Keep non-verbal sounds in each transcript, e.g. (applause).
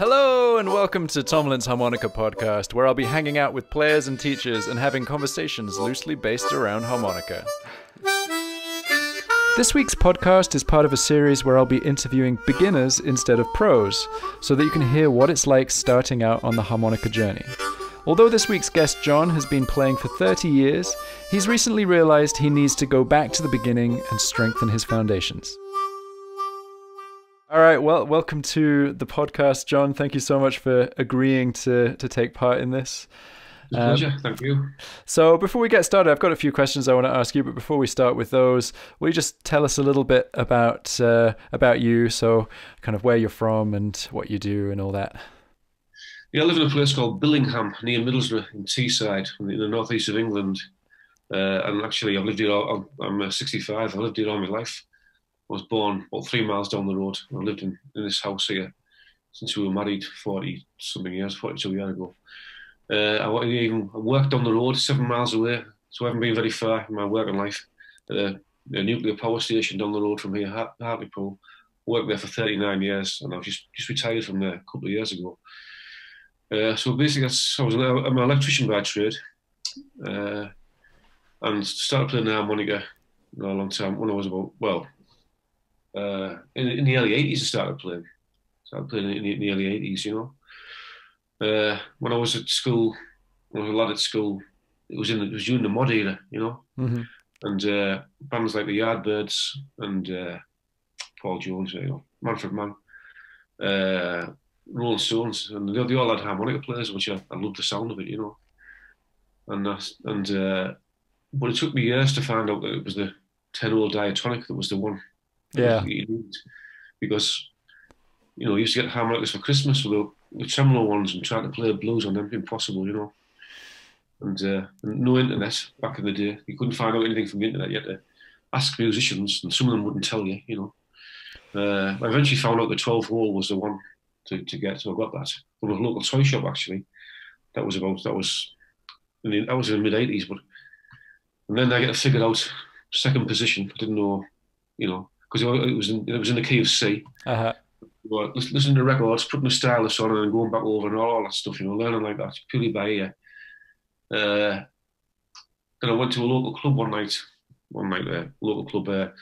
Hello, and welcome to Tomlin's Harmonica Podcast, where I'll be hanging out with players and teachers and having conversations loosely based around harmonica. This week's podcast is part of a series where I'll be interviewing beginners instead of pros, so that you can hear what it's like starting out on the harmonica journey. Although this week's guest John has been playing for 30 years, he's recently realized he needs to go back to the beginning and strengthen his foundations. All right, well, welcome to the podcast, John. Thank you so much for agreeing to to take part in this. It's pleasure. Um, Thank you. So, before we get started, I've got a few questions I want to ask you. But before we start with those, will you just tell us a little bit about uh, about you? So, kind of where you're from and what you do and all that. Yeah, I live in a place called Billingham near Middlesbrough in Teesside, in the northeast of England. Uh, and actually, I've lived here. All, I'm uh, 65. I've lived here all my life. I was born about three miles down the road. I lived in, in this house here since we were married 40 something years, 42 years ago. Uh, I even worked on the road seven miles away, so I haven't been very far in my working life. At a, a nuclear power station down the road from here, Hartlepool. Worked there for 39 years, and I was just, just retired from there a couple of years ago. Uh, so basically, I was an, I'm an electrician by trade, uh, and started playing the harmonica a long time when I was about well uh, in, in, the early 80s I started playing. Started playing in the, in the early 80s, you know. Uh, when I was at school, when I was a lad at school, it was in it was during the mod era, you know. Mm-hmm. And uh, bands like the Yardbirds and uh, Paul Jones, you know, Manfred Mann, uh, Rolling Stones, and they, they, all had harmonica players, which I, I loved the sound of it, you know. And and uh, but it took me years to find out that it was the ten-hole diatonic that was the one yeah. Because, you know, you used to get harmonicas for Christmas with the, tremolo ones and trying to play blues on them, impossible, you know. And, uh, no internet back in the day. You couldn't find out anything from the internet. You had to ask musicians, and some of them wouldn't tell you, you know. Uh, I eventually found out the 12 hole was the one to, to get, so I got that from a local toy shop actually. That was about that was in the, that was in the mid 80s, but and then I get to figure out second position. I didn't know, you know, because it was in, it was in the key of C. Uh-huh. Well, listening to records, putting the stylus on and going back over and all, all that stuff, you know, learning like that purely by ear. Uh, then I went to a local club one night, one night there, local club there,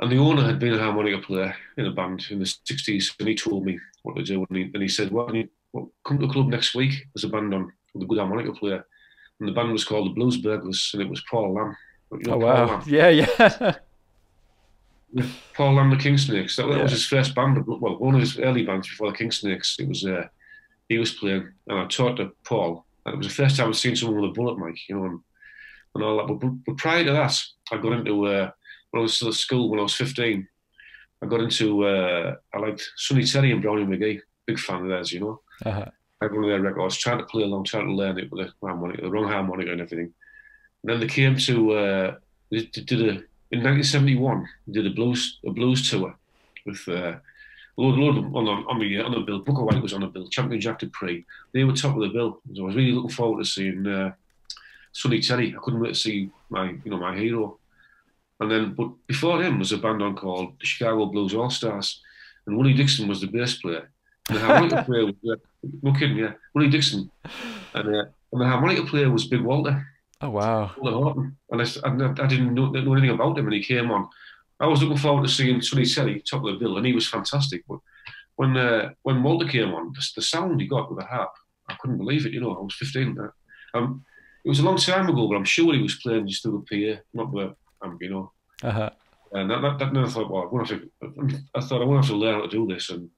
and the owner had been a harmonica player in a band in the 60s, and he told me what to do. And he, and he said, well, well, come to the club next week. There's a band on with a good harmonica player. And the band was called the Blues Burglars, and it was Paul Lamb. You know, oh, wow. Lamb. Yeah, yeah. (laughs) Paul Lamb the King Snakes. That, that yeah. was his first band. Well, one of his early bands before the King Snakes. It was uh, he was playing, and I taught to Paul. And it was the first time I'd seen someone with a bullet mic, you know, and, and all that. But, but, prior to that, I got into uh, when I was still at school when I was fifteen. I got into uh, I liked Sonny Terry and Brownie McGhee. Big fan of theirs, you know. Uh-huh. I had one of their records, trying to play along, trying to learn it with the harmonica, the wrong harmonica and everything. And then they came to uh, they did a in 1971, did a blues a blues tour with uh, a load, load of them on, on, the on the bill. Bukka White was on the bill. Champion Jack Dupree. They were top of the bill. So I was really looking forward to seeing uh, Sonny Terry. I couldn't wait to see my you know my hero. And then, but before him was a band on called the Chicago Blues All Stars, and Willie Dixon was the bass player. And the harmonica (laughs) player was uh, no kidding, yeah, Willie Dixon, and, uh, and the harmonica player was Big Walter. Oh wow! And I, I, didn't know, know, anything about him, when he came on. I was looking forward to seeing Sonny Terry top of the bill, and he was fantastic. But when uh, when Walter came on, the, the, sound he got with the harp, I couldn't believe it. You know, I was 15. Uh, um, it was a long time ago, but I'm sure he was playing just through the PA, not the um, you know. Uh-huh. And that, that, that, then I thought, well, I, to, I thought I want to have to learn how to do this and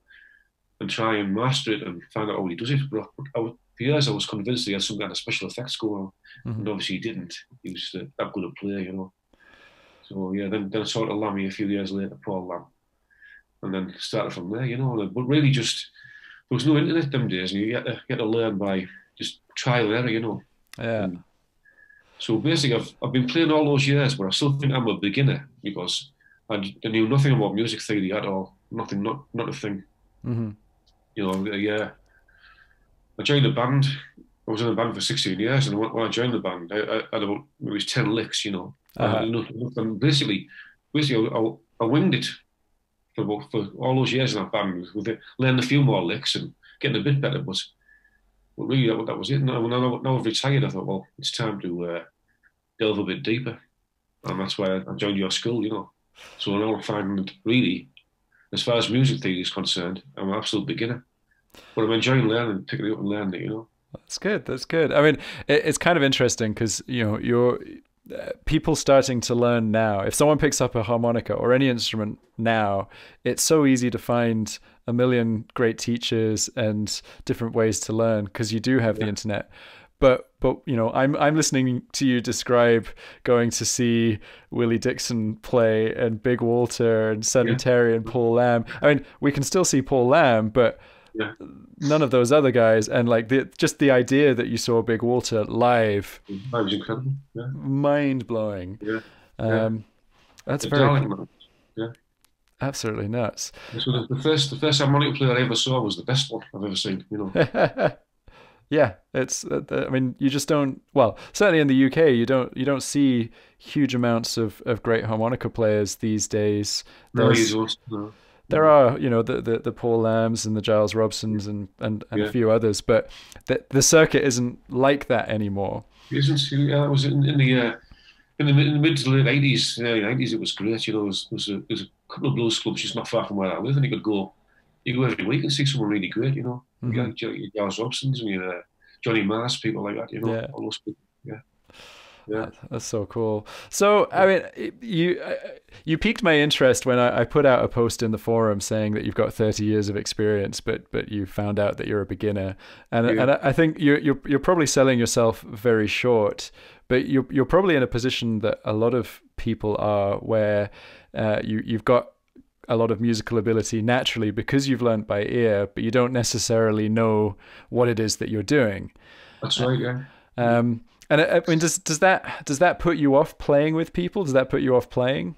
and try and master it and find out how he does it. But I, I, for years, I was convinced he had some kind of special effects going on, mm-hmm. and obviously he didn't. He was uh, that good a player, you know. So yeah, then then I saw of Lammy a few years later, Paul Lamb, and then started from there, you know. But really, just there was no internet them days, and you get to get to learn by just trial and error, you know. Yeah. And so basically, I've I've been playing all those years, but I still think I'm a beginner because I, I knew nothing about music theory at all. Nothing, not not a thing. Mm-hmm. You know, yeah. I joined the band. I was in the band for 16 years, and when I joined the band, I, I had about maybe 10 licks, you know. Uh-huh. And basically, basically, I, I, winged it. for, for all those years in that band, with it, learning a few more licks and getting a bit better. But, but really, that, that was it. Now, now, now I've retired, I thought, well, it's time to uh, delve a bit deeper. And that's why I joined your school, you know. So now I'm finding really, as far as music theory is concerned, I'm an absolute beginner. But I'm enjoying learning, picking it up and learning you know. That's good. That's good. I mean, it, it's kind of interesting because you know you're uh, people starting to learn now. If someone picks up a harmonica or any instrument now, it's so easy to find a million great teachers and different ways to learn because you do have yeah. the internet. But but you know, I'm I'm listening to you describe going to see Willie Dixon play and Big Walter and Sonny Terry yeah. and Paul Lamb. I mean, we can still see Paul Lamb, but yeah. none of those other guys. And like the just the idea that you saw Big Walter live, that was incredible. Yeah. mind blowing. Yeah. Um, that's The very darling, man. absolutely nuts. So the, the first the first harmonica player I ever saw was the best one I've ever seen. You know. (laughs) yeah, it's. Uh, I mean, you just don't. Well, certainly in the UK, you don't. You don't see huge amounts of, of great harmonica players these days. No, There's- he's also, no. There are, you know, the, the, the Paul Lambs and the Giles Robsons and, and, and a few others, but the, the circuit isn't like that anymore. He isn't. Yeah, it was in, in the uh, in the, mid- in the mid to late eighties, early nineties. It was great. You know, there was, there was, a, there was a couple of blues clubs just not far from where I live, and you could go. You go every week and see someone really great. You know, Mhm. you your Giles Robsons and your uh, Johnny Mars, people like that. You know, Yeah. all those people. Yeah, yeah. That's so cool. So, I mean, you uh, you piqued my interest when I, I put out a post in the forum saying that you've got 30 years of experience, but but you found out that you're a beginner, and Yeah. and I I think you're you're you're probably selling yourself very short, but you're you're probably in a position that a lot of people are, where uh, you you've got a lot of musical ability naturally because you've learned by ear, but you don't necessarily know what it is that you're doing. That's right. Yeah. Um, and I I mean, does does that does that put you off playing with people? Does that put you off playing?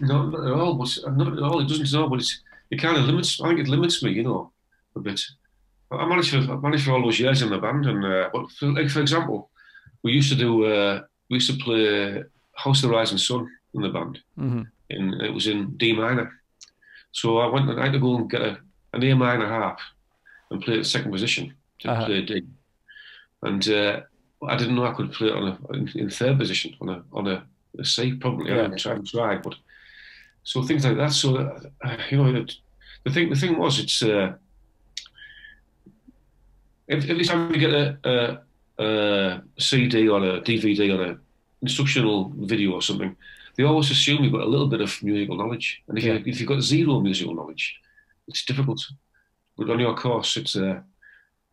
No, not at all. But not at all. It doesn't at all. But it's, it kind of limits. I think it limits me. You know, a bit. I managed for I managed for all those years in the band, and uh, but for, like for example, we used to do uh, we used to play House of the Rising Sun in the band, hmm and it was in D minor. So I went. and I had to go and get a, an A minor harp and play the second position to Uh-huh. play D, and uh, I didn't know I could play it on a in, in third position on a on a, a C probably. I Yeah. haven't tried, tried, but so things like that. So uh, you know, the, the thing the thing was it's. Uh, every time you get a, a, a CD or a DVD or a instructional video or something, they always assume you've got a little bit of musical knowledge. And if, Yeah. you, if you've got zero musical knowledge, it's difficult. But on your course, it's uh,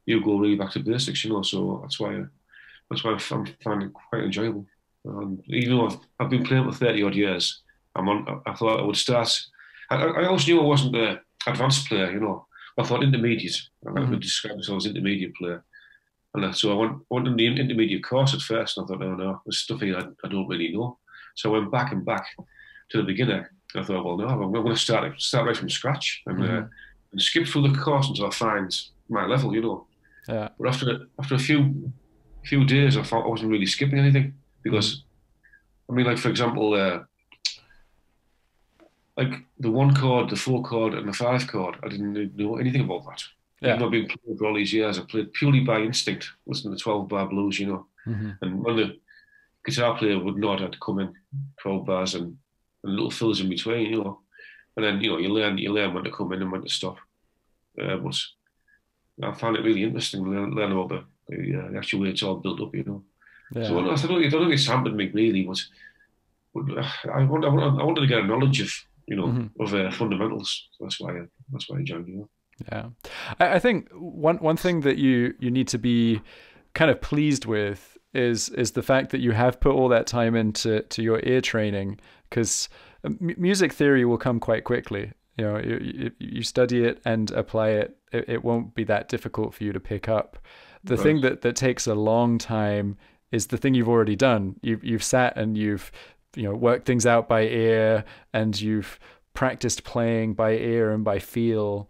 you go really back to basics, you know. So that's why that's why I'm finding it quite enjoyable. And even though I've, I've been playing for thirty odd years, I'm on. I thought I would start. I, I always knew I wasn't an advanced player, you know. I thought intermediate. I Mhm. would describe myself as intermediate player. And uh, so I went, went on the intermediate course at first, and I thought, no, no, there's stuff here I, I don't really know. So I went back and back to the beginner. I thought, well, no, I'm going to start start right from scratch and, uh, Mhm. and skip through the course until I find my level, you know. Yeah. But after after a few few days, I thought I wasn't really skipping anything because, I mean, like for example, uh, like the one chord, the four chord, and the five chord, I didn't know anything about that. Yeah. I've not been playing for all these years, I played purely by instinct, listening to 12 bar blues, you know. hmm And when the guitar player would nod, I'd come in 12 bars and, and little fills in between, you know. And then, you know, you learn you learn when to come in and when to stop. Uh, but I found it really interesting to learn, learn about the, the, uh, the actual way it's all built up, you know. Yeah. So I don't, I don't think it's hampered me really, but, but uh, I, want, I, want, I wanted to get a knowledge of, you know, Mhm. of uh, fundamentals. That's why I, that's why I joined, you know. Yeah, I, I think one one thing that you you need to be kind of pleased with is is the fact that you have put all that time into to your ear training because music theory will come quite quickly. You know, you, you, you study it and apply it, it. It won't be that difficult for you to pick up. The thing that that takes a long time is the thing you've already done. You've you've sat and you've you know worked things out by ear and you've practiced playing by ear and by feel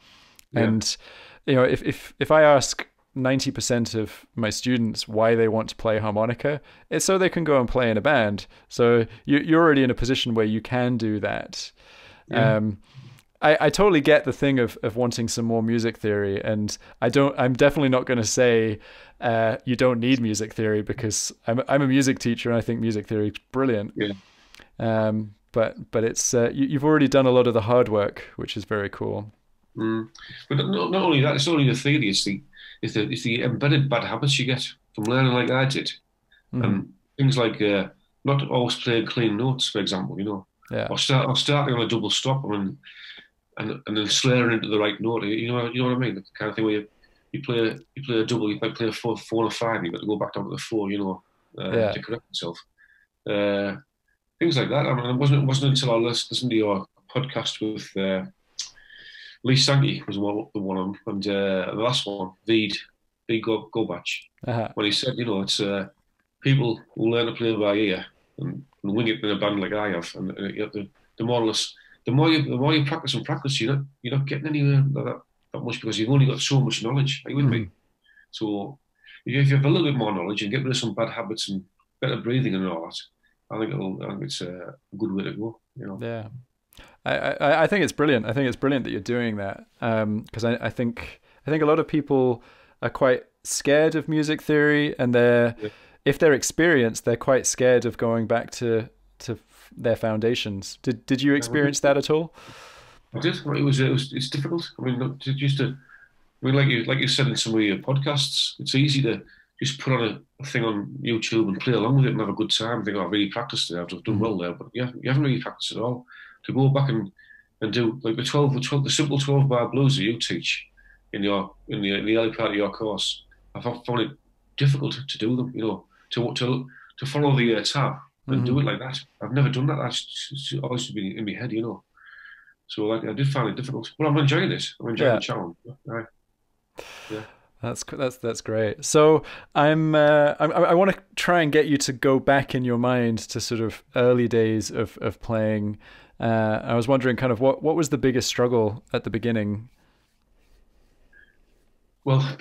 Yeah. and you know, if if if I ask ninety percent of my students why they want to play harmonica, it's so they can go and play in a band. So you, you're already in a position where you can do that. Yeah. Um, I, I totally get the thing of, of wanting some more music theory, and I don't. I'm definitely not going to say uh, you don't need music theory because I'm I'm a music teacher and I think music theory is brilliant. Yeah. Um, but but it's uh, you, have already done a lot of the hard work, which is very cool. Mm. But not, not only that, it's not only the theory; it's the it's the it's the embedded bad habits you get from learning like I did, mm. and things like uh, not always playing clean notes, for example. You know, yeah. or start or starting on a double stop and and and then slurring into the right note. You know, you know what I mean? The kind of thing where you, you play a, you play a double, you might play a four, four or five, and you've got to go back down to the four. You know, uh, yeah. to correct yourself. Uh, things like that. I mean, it wasn't it wasn't until I listened to your podcast with uh, Lee Sankey was one the one of them, and uh, the last one, Veed, Veed Go, Gobach, uh-huh. when he said, you know, it's uh, people who learn to play by ear and, and wing it in a band like I have, and, and the, the more or less, the more you the more you practice and practice, you're not you're not getting anywhere like that, that much because you've only got so much knowledge. Are you with mm-hmm. me? So if you have a little bit more knowledge and get rid of some bad habits and better breathing and all that, I think it'll, I think it's a good way to go. You know. Yeah. I, I, I think it's brilliant. I think it's brilliant that you're doing that because um, I, I think I think a lot of people are quite scared of music theory, and they're yeah. if they're experienced, they're quite scared of going back to to their foundations. Did did you experience that at all? I did. It was it was it's difficult. I mean, just to I mean, like you like you said in some of your podcasts, it's easy to just put on a, thing on YouTube and play along with it and have a good time. I think oh, I really practiced it. I've done mm-hmm. well there, but yeah, you haven't really practiced at all. To go back and, and do like the twelve, the twelve, the simple twelve bar blues that you teach in your in the, in the early part of your course, I found it difficult to do them. You know, to to to follow the uh, tab and mm-hmm. do it like that. I've never done that. That's always been in my head, you know. So like, I did find it difficult, but I'm enjoying this. I'm enjoying yeah. the challenge. Right. Yeah. That's that's that's great. So I'm uh, I, I want to try and get you to go back in your mind to sort of early days of of playing. Uh, I was wondering, kind of what what was the biggest struggle at the beginning? Well,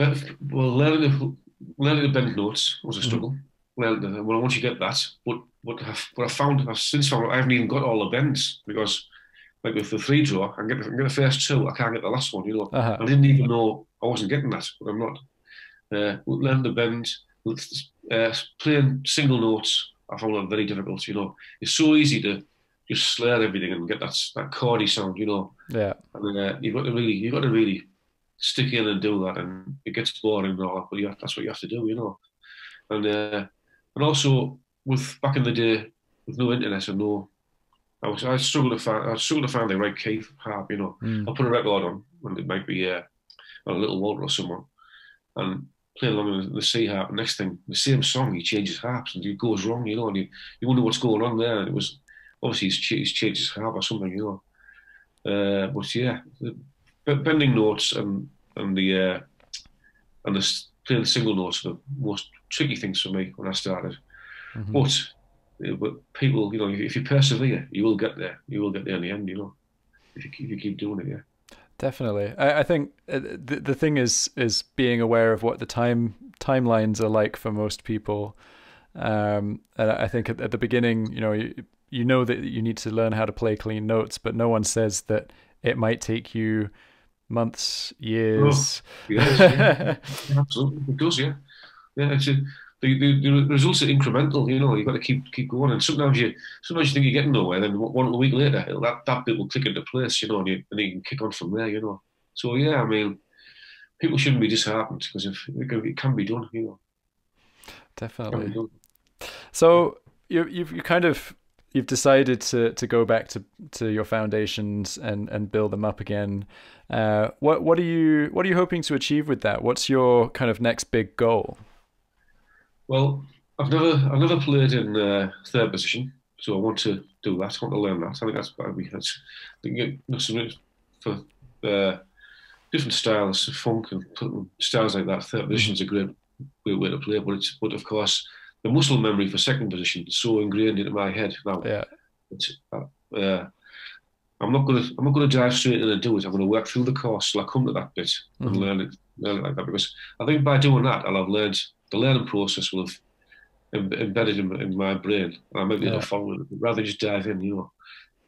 well, learning to learning to bend notes was a mm-hmm. struggle. Mm-hmm. Learning well, once you get that, but what I've, what I found I've since found I haven't even got all the bends because like with the three draw, I get, I get the first two, I can't get the last one. You know, uh-huh. I didn't even know I wasn't getting that, but I'm not. Uh, learn the bends, uh, playing single notes. I found that very difficult. You know, it's so easy to just slur everything and get that that chordy sound. You know, yeah. And uh, you've got to really, you've got to really stick in and do that, and it gets boring and all that. But yeah, that's what you have to do. You know, and uh, and also with back in the day with no internet and no I was I struggled to find I struggled to find the right key harp. You know, mm. I'll put a record on when it might be uh, on a Little Walter or someone, and play along with the C harp. Next thing, the same song, he changes harps and it goes wrong. You know, and you, you wonder what's going on there. And it was obviously he's, he's changed his harp or something. You know, uh, but yeah, bending notes and and the uh, and the playing the single notes are the most tricky things for me when I started. Mm-hmm. But but people, you know, if you persevere, you will get there. You will get there in the end, you know, if you keep, if you keep doing it. Yeah. Definitely, I, I think uh, the the thing is is being aware of what the time timelines are like for most people. Um, and I think at, at the beginning, you know, you, you know that you need to learn how to play clean notes, but no one says that it might take you months, oh, years. Oh, yes, yeah. (laughs) absolutely, it does. Yeah, yeah. It's a, the, the, the, results are incremental. You know, you've got to keep keep going. And sometimes you sometimes you think you're getting nowhere, then one week later, that, that bit will click into place. You know, and you, and you can kick on from there. You know, so yeah, I mean, people shouldn't be disheartened because if it can, it can be done. You know, definitely. So you you've you kind of you've decided to to go back to to your foundations and and build them up again. Uh, what what are you what are you hoping to achieve with that? What's your kind of next big goal? Well, I've never I've never played in uh, third position, so I want to do that. I want to learn that. I think that's I mean, that's I think something for uh, different styles of funk and styles like that. Third position is a great, great way to play, but it's but of course the muscle memory for second position is so ingrained into my head now. Yeah. Uh, uh, I'm not gonna I'm not gonna dive straight in and do it. I'm gonna work through the course till I come to that bit mm-hmm. and learn it, learn it like that because I think by doing that I'll have learned the learning process will have embedded in, in my brain. I might be able to follow it rather just dive in, you know,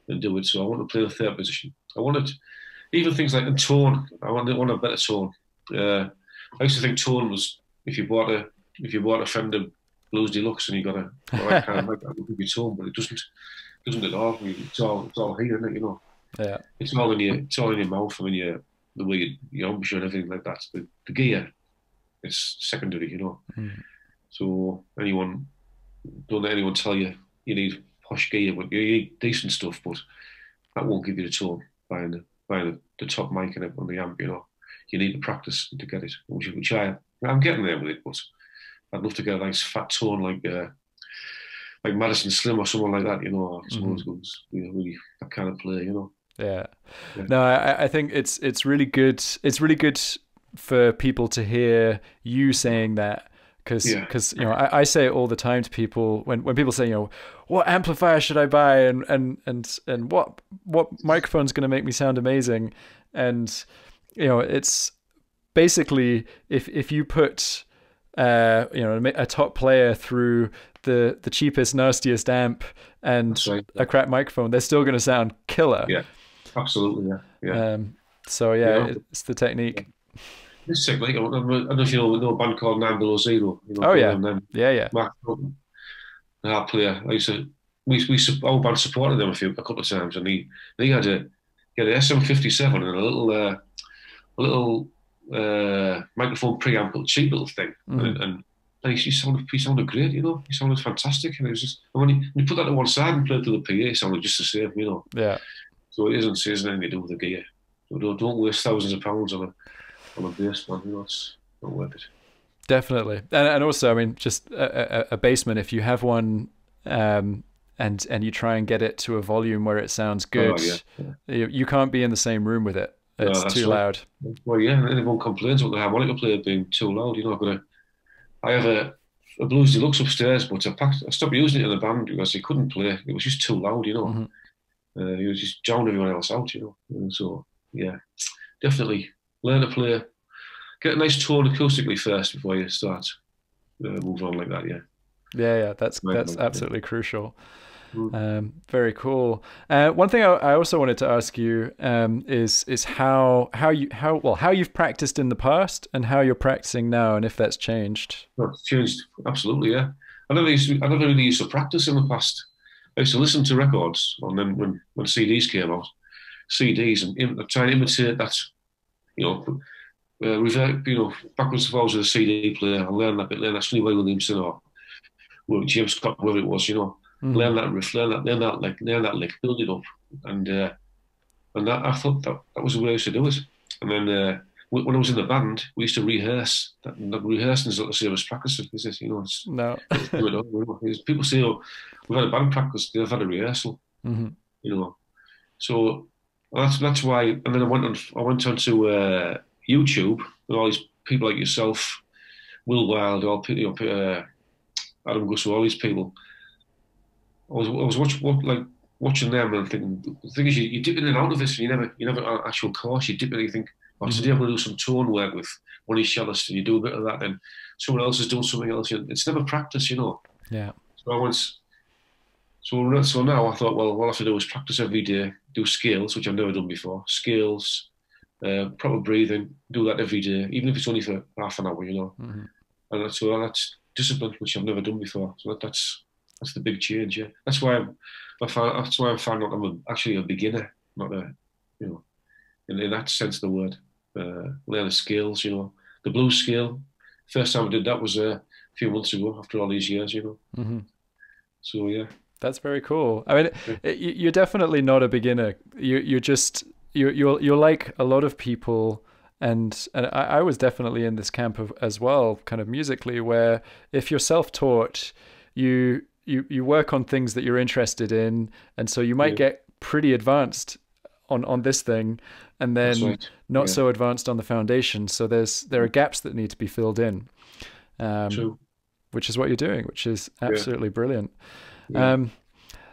and do it. So I want to play the third position. I wanted, even things like the tone. I want, I want a better tone. Uh, I used to think tone was if you bought a if you bought a Fender Blues Deluxe and you got a right kind of mic, that would be tone, but it doesn't doesn't all. It's all it's all here, isn't it? You know. Yeah. It's all in your it's all in your mouth. I mean, you the way you, your embouchure and everything like that. The, the gear, it's secondary, you know. Mm. So anyone, don't let anyone tell you you need posh gear, but you need decent stuff, but that won't give you the tone buying the buying the, the top mic and it on the amp. You know, you need to practice to get it, which, which I I'm getting there with it, but I'd love to get a nice fat tone like. Uh, like Madison Slim or someone like that, you know, or someone Mhm. who's you know, really that kind of player, you know. Yeah. Yeah. No, I, I think it's it's really good. It's really good for people to hear you saying that because Yeah. you know I, I say it all the time to people when, when people say you know what amplifier should I buy and and and and what what microphone's going to make me sound amazing and you know it's basically if if you put uh you know a top player through the the cheapest nastiest amp and right. a crap microphone they're still going to sound killer Yeah. Absolutely, yeah, yeah. um, so yeah, Yeah. it's the technique. This technique, I don't know I don't know if you know, know a band called Nine Below Zero. You know, Oh, yeah. Then Yeah, yeah. Mark Norton, the hard player. I used to, we, we, our band supported them a few, a couple of times, and he, he had a, he had an SM57 and a little, uh, a little uh, microphone preamp, cheap little thing, and, and and he, he sounded, he sounded great, you know. He sounded fantastic, and it was just, and when he, when he put that to one side and played to the PA, it sounded just the same, you know. Yeah, So it isn't, it isn't anything to do with the gear. So don't, don't waste thousands of pounds on a on a Bassman. You know, it's not worth it. definitely. And and also, I mean, just a, a, a Bassman. If you have one, um, and and you try and get it to a volume where it sounds good, Oh, yeah, you, you can't be in the same room with it. No, It's that's too right. loud. Well, yeah, and everyone complains about the harmonica player being too loud. You know, I've got a, I have a, a Blues Deluxe upstairs, but I, packed, I stopped using it in the band because he couldn't play. It was just too loud, you know. Mhm. Uh, he was just drowning everyone else out, you know. And so, yeah, definitely learn to play. Get a nice tone acoustically first before you start uh, moving on like that, yeah. Yeah, yeah. That's that's absolutely crucial. Mm. Um, very cool. Uh, one thing I, I also wanted to ask you um, is is how how you how well how you've practiced in the past and how you're practicing now, and if that's changed. It's changed absolutely. Yeah, I never used to, I never really used to practice in the past. I used to listen to records, and then when, when CDs came out, CDs and im- try and imitate that, you know, uh, revert, you know, backwards and forwards with a CD player. I learned that bit, learn that Sonny Williamson or well, James Scott, whoever it was, you know, Mhm. learn that riff, learn that, learn that, like, learn that lick, build it up, and uh, and that I thought that that was the way I used to do it. And then uh, when I was in the band, we used to rehearse. That, that rehearsing is not the same as practicing, is it? You know, it's, No. (laughs) it's do it over, you know. It's- people say, "Oh, we've had a band practice, they've had a rehearsal," hmm you know. So that's that's why. And then I went on. I went onto uh, YouTube with all these people like yourself, Will Wilde, all you know, uh, Adam Gussow, all these people. I was I was watching what, like watching them and thinking the thing is you, you dip in and out of this and you never you never on an actual course you dip in and you think oh today I'm going to do some tone work with one of these cellists and you do a bit of that then someone else is doing something else it's never practice you know Yeah. so I went so so now I thought well what I have to do is practice every day do scales which I've never done before scales uh, proper breathing do that every day even if it's only for half an hour you know hmm and that's so that's discipline which I've never done before. So that, that's that's the big change. Yeah, that's why I'm, I found that's why I found out I'm a, actually a beginner, not a you know, in, in that sense of the word. Uh, learning skills, you know, the blues scale. First time I did that was uh, a few months ago. After all these years, you know. hmm So yeah, That's very cool. I mean, Yeah. you- you're definitely not a beginner. You you're just you you're you're like a lot of people, and and I, I was definitely in this camp of as well, kind of musically, where if you're self-taught, you you you work on things that you're interested in, and so you might Yeah. get pretty advanced on on this thing, and then right. not yeah. so advanced on the foundation. So there's there are gaps that need to be filled in. Um, which is what you're doing, which is absolutely brilliant. Yeah. Um,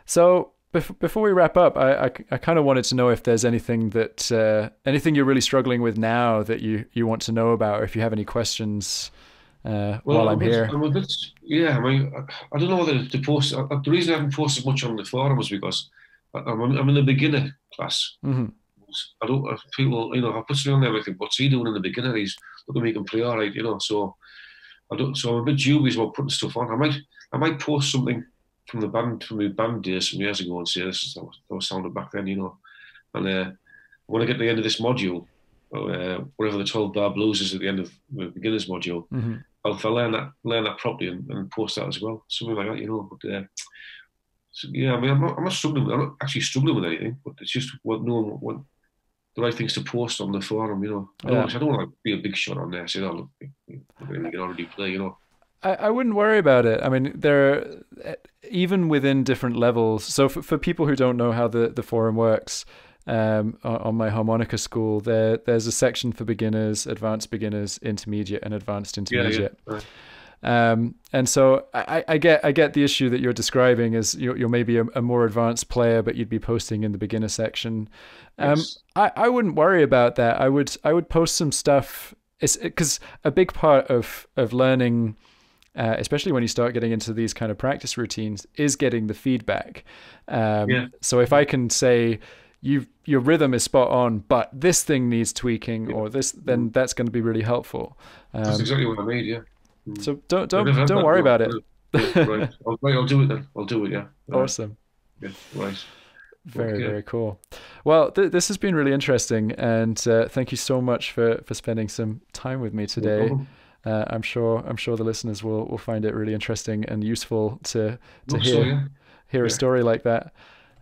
so bef- before we wrap up, I, I, I kind of wanted to know if there's anything that uh, anything you're really struggling with now that you, you want to know about, or if you have any questions uh, while I'm bit- here. I'm a bit, yeah. I mean, I, I don't know whether to post. Uh, the reason I haven't posted much on the forum is because I- I'm, I'm in the beginner class. hmm I don't. uh, People, you know, I put something on there. I think, what's he doing in the beginner? He's looking make him play all right, you know. So I don't. So I'm a bit dubious about putting stuff on. I might, I might post something from the band from the band days some years ago and say this is how it sounded back then, you know. And uh, when I get to the end of this module, uh, whatever the 12 bar blues is at the end of the beginner's module, hmm I'll, if I learn that learn that properly and, and post that as well, something like that, you know. But uh, so, yeah, I mean, I'm not, I'm not struggling. I'm not actually struggling with anything, but it's just what knowing what, what the right things to post on the forum, you know. I don't, Yeah. I don't want to be a big shot on there. Say, oh, look, you can already play, you know. I, I wouldn't worry about it. I mean, there, even within different levels. So for, for people who don't know how the, the forum works, um, on, my harmonica school, there there's a section for beginners, advanced beginners, intermediate, and advanced Yeah, yeah. intermediate. Right. Um, and so I, I get I get the issue that you're describing is you're, you're maybe a, a more advanced player, but you'd be posting in the beginner section. Um, Yes. I, I wouldn't worry about that. I would I would post some stuff. It's because a big part of of learning, uh, especially when you start getting into these kind of practice routines, is getting the feedback. Um, Yeah. So if I can say you your rhythm is spot on, but this thing needs tweaking, Yeah. or this, then that's going to be really helpful. That's Um, exactly what I made, yeah. so don't don't don't that worry about it. (laughs) Yeah, right. I'll, right, I'll do it then. I'll do it, yeah. Right. Awesome. Yeah, right. Very, Okay. very cool. Well, th- this has been really interesting, and uh, thank you so much for, for spending some time with me today. problem. Uh, I'm sure I'm sure the listeners will, will find it really interesting and useful to to hear yeah. hear a story like that.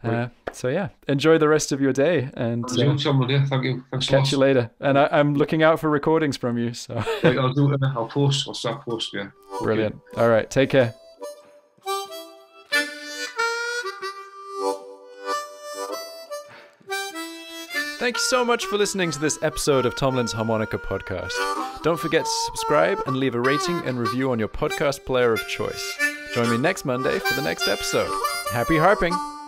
Uh, so yeah, enjoy the rest of your day, and uh, do someone, yeah. Thank you. Thanks a catch you later. And I, I'm looking out for recordings from you. So (laughs) Right, I'll do it. I'll post. I'll start posting, yeah. Okay. brilliant. All right, take care. Thank you so much for listening to this episode of Tomlin's Harmonica Podcast. Don't forget to subscribe and leave a rating and review on your podcast player of choice. Join me next Monday for the next episode. Happy harping!